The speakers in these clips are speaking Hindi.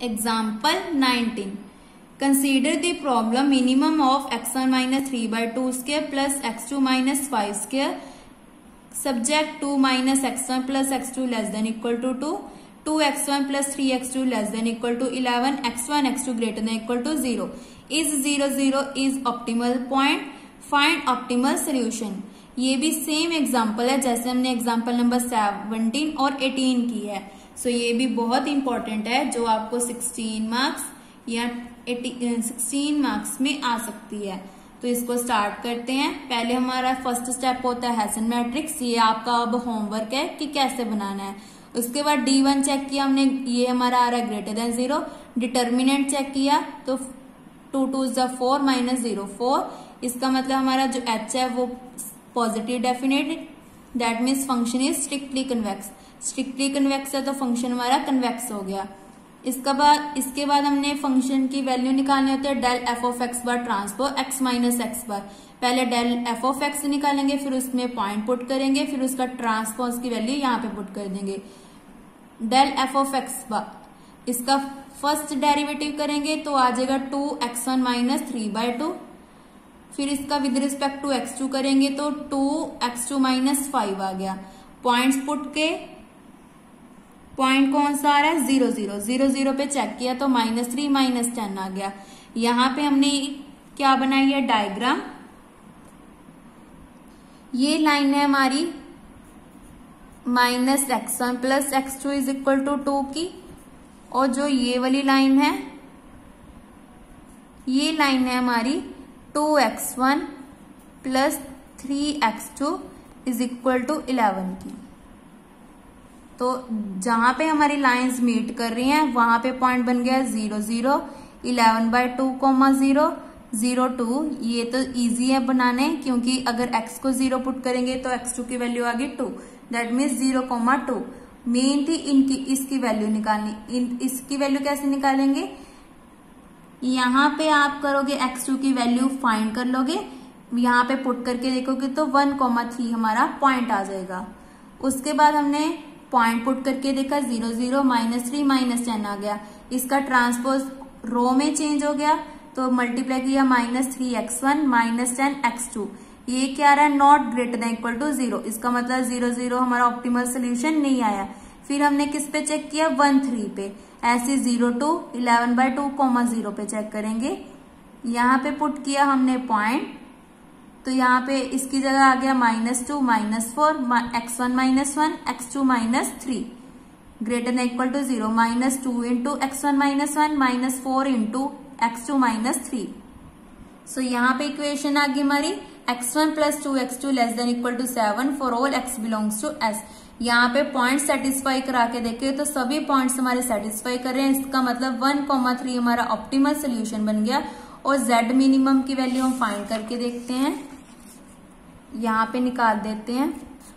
Example 19. Consider the problem minimum of x1 minus 3 by 2 square plus x2 minus 5 square. Subject 2 minus x1 plus x2 less than equal to 2. 2x1 plus 3x2 less than equal to 11. x1 x2 greater than equal to 0. Is 0 0 is optimal point. Find optimal solution. ये भी सेम एग्ज़ाम्पल है जैसे हमने एग्ज़ाम्पल नंबर 17 और 18 की है सो ये भी बहुत इंपॉर्टेंट है जो आपको 16 मार्क्स या 16 मार्क्स में आ सकती है। तो इसको स्टार्ट करते हैं। पहले हमारा फ़र्स्ट स्टेप होता है हैसन मैट्रिक्स ये आपका अब होमवर्क है कि कैसे बनाना है। उसके बाद डी वन चेक किया हमने। ये हमारा आ रहा है greater than zero determinant check किया। तो टू टू ज फोर माइनस ज़ीरो फोर इसका मतलब हमारा जो एच है वो positive definite that means function is strictly convex strictly convex है तो फ़ंक्शन हमारा कन्वेक्स हो गया। इसका बाद, इसके बाद हमने फ़ंक्शन की वैल्यू निकालनी होती है del f of x bar transpose x minus x bar पहले डेल एफ़ ऑफ़ एक्स निकालेंगे, फिर उसमें पॉइंट पुट करेंगे, फिर उसका ट्रांसपोज की वैल्यू यहाँ पे पुट कर देंगे। Del f of x bar इसका फ़र्स्ट डेरिवेटिव करेंगे तो आ जाएगा two x one minus three by two फिर इसका with respect to x two करेंगे तो two x two minus five आ गया। पॉइंट्स पुट के पॉइंट कौन सा आ रहा है? Zero zero. ज़ीरो ज़ीरो पे चेक किया तो माइनस थ्री, माइनस टेन आ गया। यहाँ पे हमने क्या बनाई है? डायग्राम। ये लाइन है हमारी minus x one plus x two is equal to two की। और जो ये वाली लाइन है, ये लाइन है हमारी two x one plus three x two is equal to eleven की। तो जहाँ पे हमारी लाइंस मीट कर रही हैं, वहाँ पे पॉइंट बन गया zero zero eleven by two comma zero zero two ये तो इजी है बनाने, क्योंकि अगर x को ज़ीरो पुट करेंगे तो x2 की वैल्यू आ गई two that means zero comma two main थी इनकी, इसकी वैल्यू निकालनी, इन, इसकी वैल्यू कैसे निकालेंगे? यहाँ पे आप करोगे x2 की वैल्यू फाइंड कर लोगे. यहाँ पे पुट करके देखोगे तो वन कोमा थ्री हमारा पॉइंट आ जाएगा. उसके बाद हमने पॉइंट पुट करके देखा zero zero minus three minus ten आ गया। इसका ट्रांसपोज रो में चेंज हो गया तो मल्टीप्लाई किया minus three x one minus ten x two ये क्या रहा? है not greater than equal to zero इसका मतलब ज़ीरो ज़ीरो हमारा ऑप्टिमल सोल्यूशन नहीं आया। फिर हमने किस पे चेक किया? वन थ्री पे। ऐसे zero two eleven by two comma zero पे चेक करेंगे। यहाँ पे पुट किया हमने पॉइंट तो यहाँ पे इसकी जगह आ गया minus two minus four x one minus one x two minus three greater than equal to zero minus two into x one minus one minus four into x two minus three so यहाँ पे इक्वेशन आ गई हमारी x one plus two x two less than equal to seven for all x belongs to S यहाँ पे पॉइंट सेटिस्फाई करा के देखे तो सभी पॉइंट्स हमारे सेटिस्फाई कर रहे हैं। इसका मतलब वन कॉमा थ्री हमारा ऑप्टिमल सोल्यूशन बन गया। और जेड मिनिमम की वैल्यू हम फाइंड करके देखते हैं। यहाँ पे निकाल देते हैं।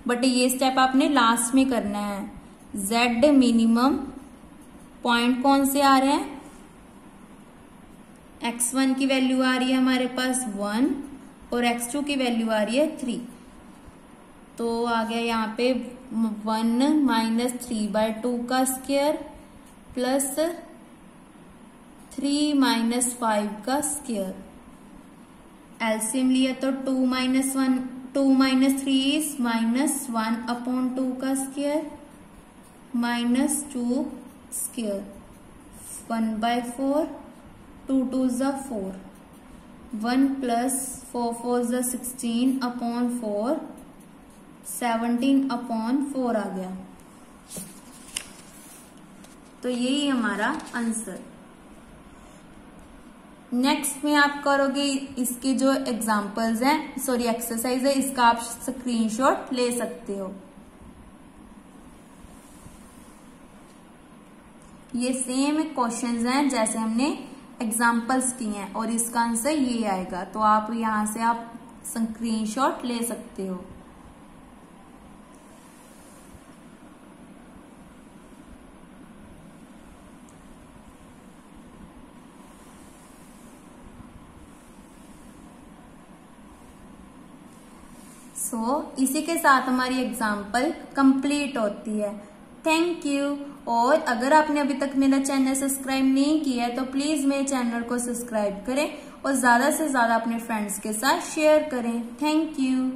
बट ये स्टेप आपने लास्ट में करना है। जेड मिनिमम पॉइंट कौन से आ रहे हैं? एक्स वन की वैल्यू आ रही है हमारे पास वन और एक्स टू की वैल्यू आ रही है थ्री तो आ गया यहाँ पे one minus three by two का square plus three minus five का स्क्वेयर एल्सियम लिया तो two minus one two minus three is minus one upon two का square, minus two square, one by four, two two ज four, one plus four four ज sixteen upon four, seventeen upon four आ गया। तो यही हमारा आंसर। नेक्स्ट में आप करोगे इसके जो एग्जाम्पल्स हैं सॉरी एक्सरसाइज है, इसका आप स्क्रीनशॉट ले सकते हो। ये सेम क्वेश्चंस हैं जैसे हमने एग्जाम्पल्स किए हैं, और इसका आंसर ये आएगा। तो आप यहाँ से आप स्क्रीनशॉट ले सकते हो। सो so, इसी के साथ हमारी एग्ज़ाम्पल कंप्लीट होती है। थैंक यू और अगर आपने अभी तक मेरा चैनल सब्सक्राइब नहीं किया है तो प्लीज़ मेरे चैनल को सब्सक्राइब करें और ज़्यादा से ज़्यादा अपने फ्रेंड्स के साथ शेयर करें। Thank you